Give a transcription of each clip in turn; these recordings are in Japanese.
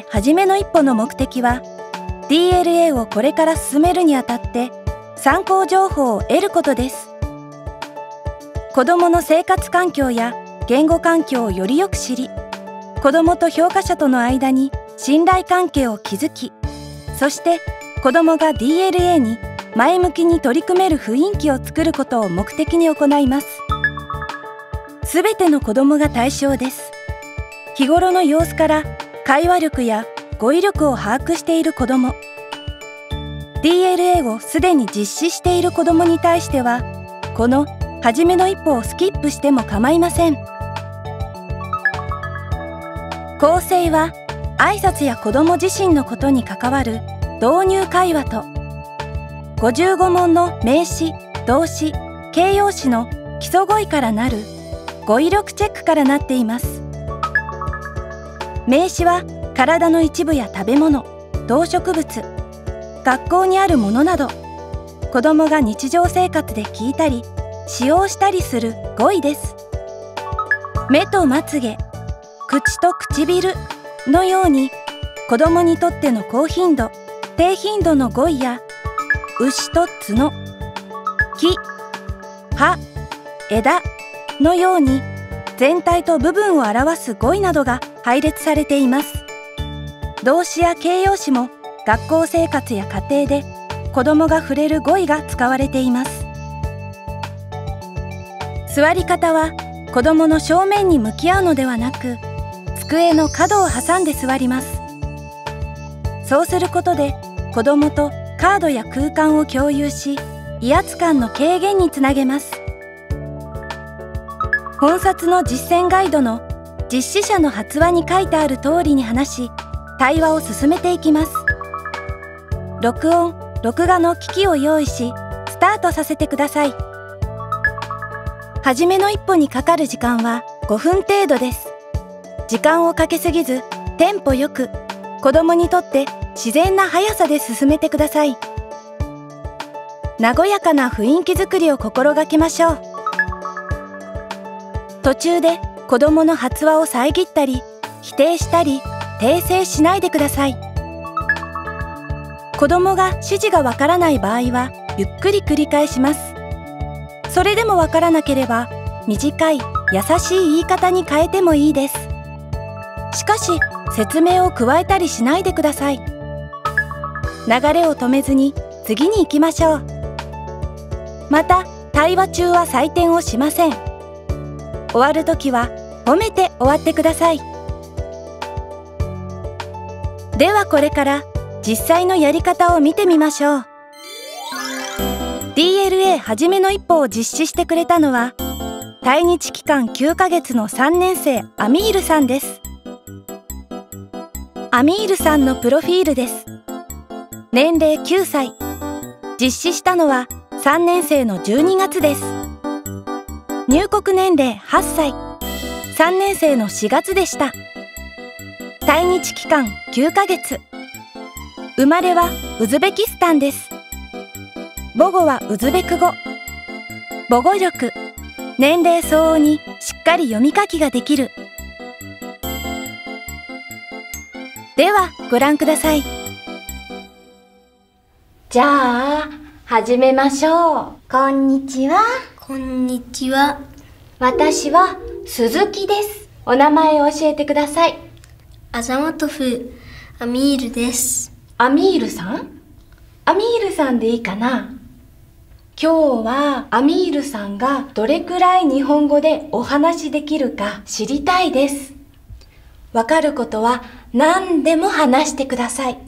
DLA はじめの一歩の目的は DLA をこれから進めるにあたって参考情報を得ることです。子どもの生活環境や言語環境をよりよく知り子どもと評価者との間に信頼関係を築きそして子どもが DLA に前向きに取り組める雰囲気を作ることを目的に行います。すべての子どもが対象です。日頃の様子から会話力や語彙力を把握している子ども DLA をすでに実施している子どもに対してはこの初めの一歩をスキップしても構いません。構成は挨拶や子ども自身のことに関わる導入会話と55問の名詞動詞形容詞の基礎語彙からなる語彙力チェックからなっています。名詞は体の一部や食べ物動植物学校にあるものなど。子どもが日常生活で聞いたり使用したりする語彙です。目とまつげ口と唇のように子どもにとっての高頻度低頻度の語彙や牛と角木葉枝のように全体と部分を表す語彙などが配列されています。動詞や形容詞も学校生活や家庭で子どもが触れる語彙が使われています。座り方は子どもの正面に向き合うのではなく机の角を挟んで座ります。そうすることで子どもとカードや空間を共有し威圧感の軽減につなげます。本冊の実践ガイドの実施者の発話に書いてある通りに話し対話を進めていきます。録音録画の機器を用意しスタートさせてください。はじめの一歩にかかる時間は5分程度です。時間をかけすぎずテンポよく子供にとって自然な速さで進めてください。和やかな雰囲気づくりを心がけましょう。途中で子供の発話を遮ったり否定したり訂正しないでください。子供が指示がわからない場合はゆっくり繰り返します。それでもわからなければ短い優しい言い方に変えてもいいです。しかし説明を加えたりしないでください。流れを止めずに次に行きましょう。また対話中は採点をしません。終わるときは褒めて終わってください。ではこれから実際のやり方を見てみましょう。DLA はじめの一歩を実施してくれたのは対日期間9ヶ月の3年生アミールさんです。アミールさんのプロフィールです。年齢9歳。実施したのは3年生の12月です。入国年齢8歳。3年生の4月でした。対日期間9ヶ月。生まれはウズベキスタンです。母語はウズベク語。母語力年齢相応にしっかり読み書きができる。ではご覧ください。じゃあ始めましょう。こんにちは。こんにちは。私は鈴木ですお名前を教えてくださいアザマトフ、アミールです。アミールさん？アミールさんでいいかな今日はアミールさんがどれくらい日本語でお話しできるか知りたいです。わかることは何でも話してください。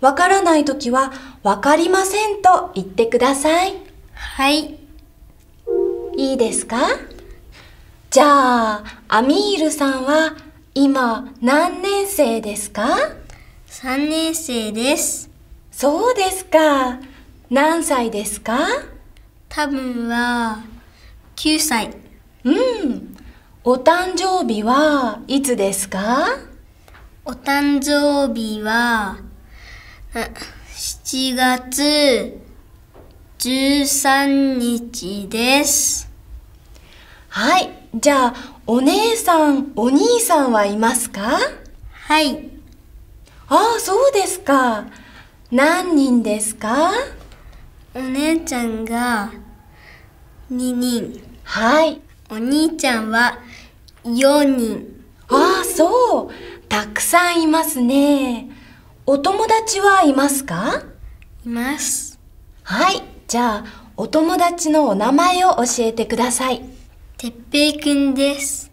わからないときはわかりませんと言ってください。はい。いいですか？じゃあ、アミールさんは今何年生ですか？3年生です。そうですか。何歳ですか？多分は9歳。うん。お誕生日はいつですか？お誕生日はな7月13日です。はい。じゃあ、お姉さん、お兄さんはいますか？はい。ああ、そうですか。何人ですか？お姉ちゃんが2人。はい。お兄ちゃんは4人。ああ、そう。たくさんいますね。お友達はいますか？います。はい。じゃあ、お友達のお名前を教えてください。てっぺいくんです。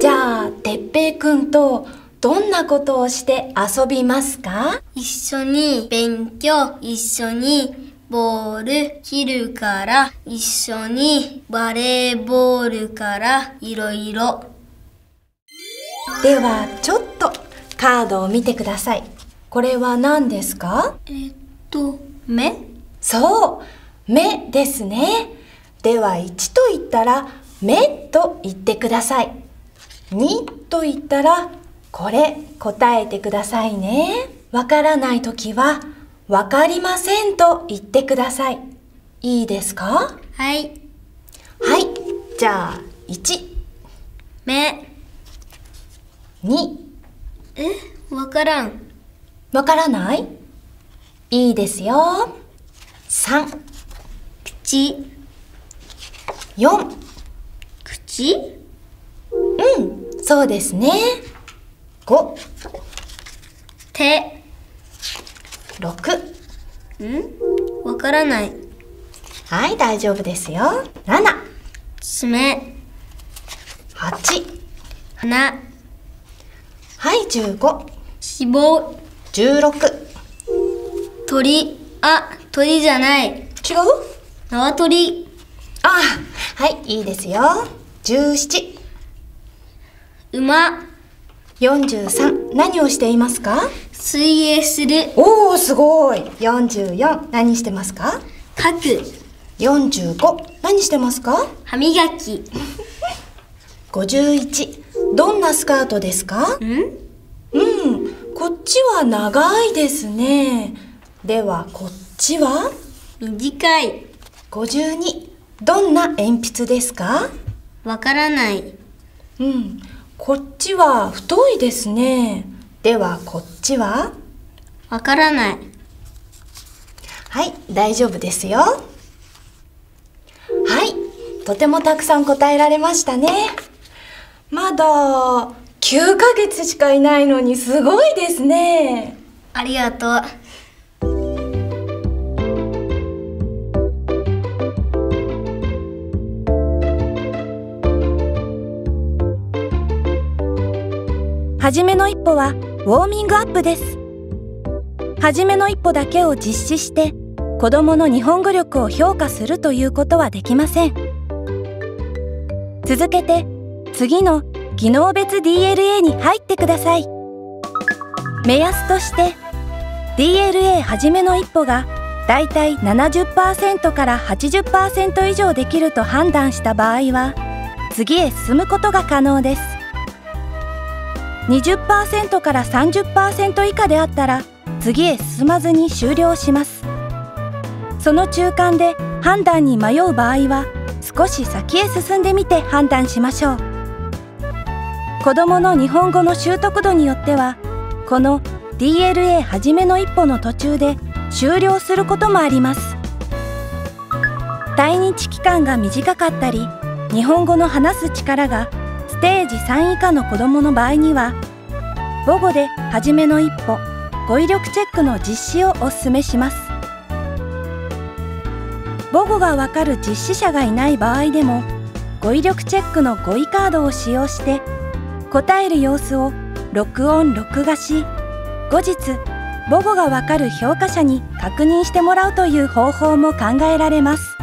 じゃあ、てっぺいくんとどんなことをして遊びますか？一緒に勉強、一緒にボール切るから、一緒にバレーボールから、いろいろ。では、ちょっとカードを見てください。これは何ですか？えっと、目？そう、目ですね。では、1と言ったら、目と言ってください。2と言ったら、これ答えてくださいね。わからないときは、わかりませんと言ってください。いいですか？はい。はい。じゃあ、1、目。2、え？わからん。わからない？いいですよ。3、口。4、口うん、そうですね。5、手。6、ん？わからない。はい、大丈夫ですよ。7、爪。8、鼻。はい、15、脂肪。16。鳥。あ、鳥じゃない。違う？縄鳥。あ、はい、いいですよ。17、馬。43。何をしていますか？水泳する。おー、すごい。44。何してますか？書く。45。何してますか？歯磨き。51。どんなスカートですか？ん？うん、こっちは長いですね。では、こっちは？短い。52。どんな鉛筆ですか？わからない。うん、こっちは太いですね。では、こっちは？わからない。はい、大丈夫ですよ。はい、とてもたくさん答えられましたね。まだ9ヶ月しかいないのにすごいですね。ありがとう。はじめの一歩はウォーミングアップです。はじめの一歩だけを実施して子供の日本語力を評価するということはできません。続けて次の技能別 DLA に入ってください。目安として DLA はじめの一歩がだいたい70%から80%以上できると判断した場合は次へ進むことが可能です。20%から30%以下であったら次へ進まずに終了します。その中間で判断に迷う場合は少し先へ進んでみて判断しましょう。子どもの日本語の習得度によってはこの DLA はじめの一歩の途中で終了することもあります。対日期間が短かったり日本語の話す力がステージ3以下の子どもの場合には母語で初めの一歩語彙力チェックの実施をお勧めします。母語がわかる実施者がいない場合でも語彙力チェックの語彙カードを使用して答える様子を録音録画し後日母語がわかる評価者に確認してもらうという方法も考えられます。